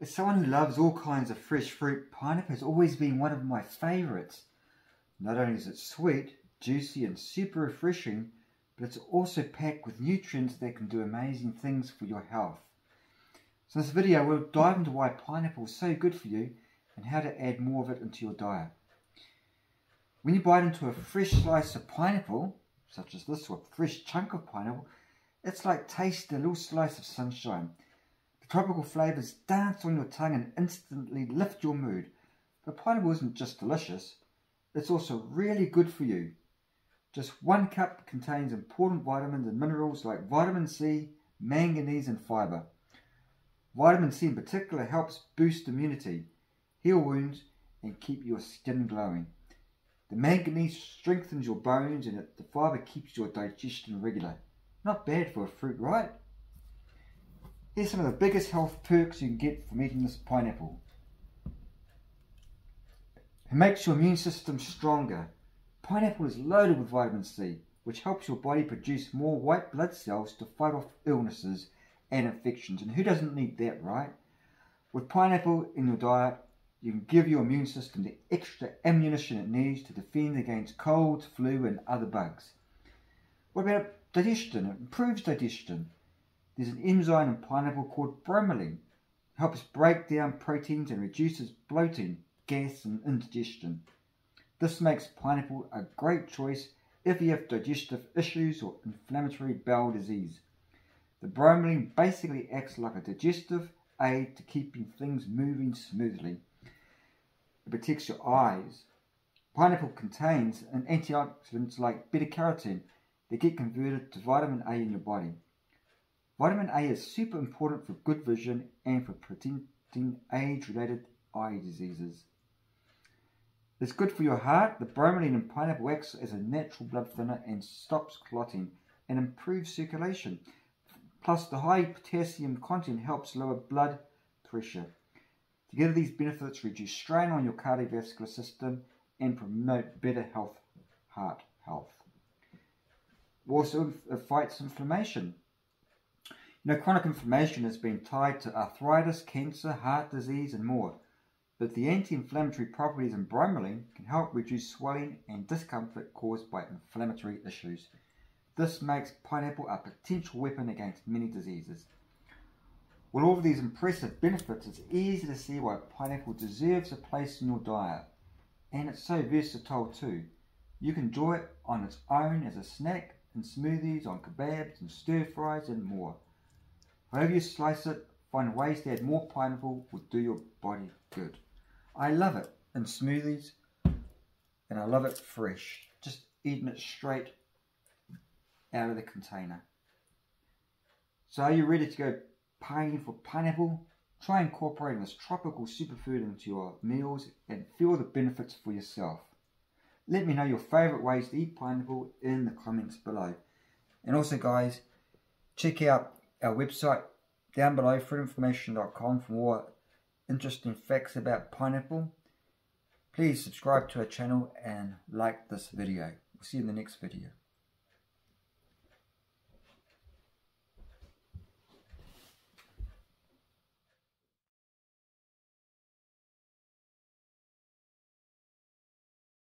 As someone who loves all kinds of fresh fruit, pineapple has always been one of my favourites. Not only is it sweet, juicy and super refreshing, but it's also packed with nutrients that can do amazing things for your health. So in this video we'll dive into why pineapple is so good for you and how to add more of it into your diet. When you bite into a fresh slice of pineapple, such as this, or a fresh chunk of pineapple, it's like tasting a little slice of sunshine. Tropical flavours dance on your tongue and instantly lift your mood. But pineapple isn't just delicious, it's also really good for you. Just one cup contains important vitamins and minerals like vitamin C, manganese and fibre. Vitamin C in particular helps boost immunity, heal wounds and keep your skin glowing. The manganese strengthens your bones and the fibre keeps your digestion regular. Not bad for a fruit, right? Here's some of the biggest health perks you can get from eating this pineapple. It makes your immune system stronger. Pineapple is loaded with vitamin C, which helps your body produce more white blood cells to fight off illnesses and infections. And who doesn't need that, right? With pineapple in your diet, you can give your immune system the extra ammunition it needs to defend against colds, flu, and other bugs. What about digestion? It improves digestion. There's an enzyme in pineapple called bromelain. It helps break down proteins and reduces bloating, gas and indigestion. This makes pineapple a great choice if you have digestive issues or inflammatory bowel disease. The bromelain basically acts like a digestive aid to keeping things moving smoothly. It protects your eyes. Pineapple contains an antioxidants like beta carotene that get converted to vitamin A in your body. Vitamin A is super important for good vision and for preventing age-related eye diseases. It's good for your heart. The bromelain in pineapple acts as a natural blood thinner and stops clotting and improves circulation. Plus, the high potassium content helps lower blood pressure. Together, these benefits reduce strain on your cardiovascular system and promote better health, heart health. Also, it fights inflammation. Know, chronic inflammation has been tied to arthritis, cancer, heart disease, and more. But the anti-inflammatory properties in bromelain can help reduce swelling and discomfort caused by inflammatory issues. This makes pineapple a potential weapon against many diseases. With all of these impressive benefits, it's easy to see why pineapple deserves a place in your diet. And it's so versatile too. You can enjoy it on its own as a snack, in smoothies, on kebabs and stir fries and more. However you slice it, find ways to add more pineapple will do your body good. I love it in smoothies and I love it fresh. Just eating it straight out of the container. So are you ready to go paying for pineapple? Try incorporating this tropical superfood into your meals and feel the benefits for yourself. Let me know your favourite ways to eat pineapple in the comments below. And also guys, check out our website down below, fruitinformation.com for more interesting facts about pineapple. Please subscribe to our channel and like this video. We'll see you in the next video.